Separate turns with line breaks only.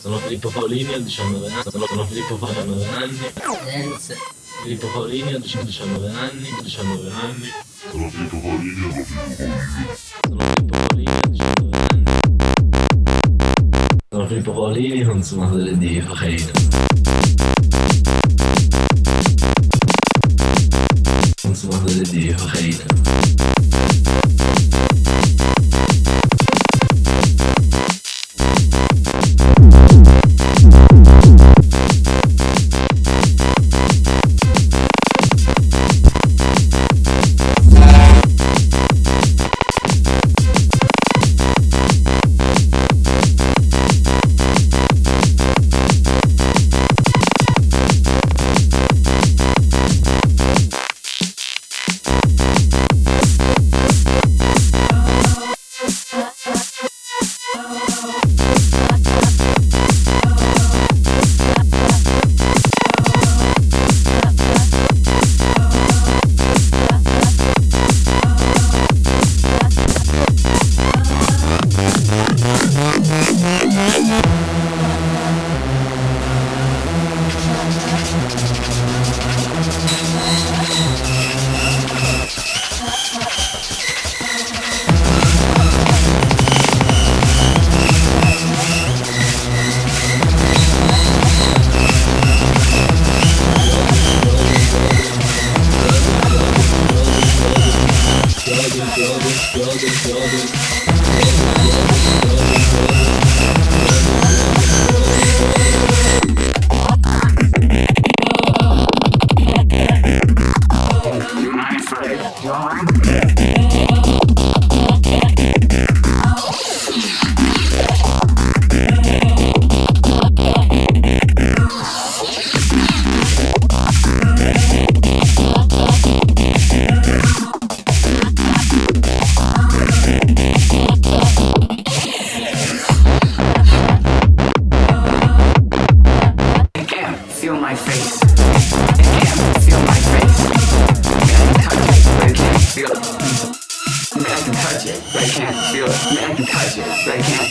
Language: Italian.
Sono Filippo Paolini, ho 19 anni. Sono Filippo Paolini, ho 19 anni.
Dance.
Filippo Paolini, ho 19 anni. 19 anni.
Sono Filippo Paolini, ho
Sono Filippo Paolini, ho 19 anni. Sono Filippo Paolini, consumatore di cocaina. Consumatore di cocaina.
todos, todos, todos. Can't feel my face. Can't feel my face. I can touch it, but I can't feel it. I can touch it, but I can't feel it. I can touch it, but I can't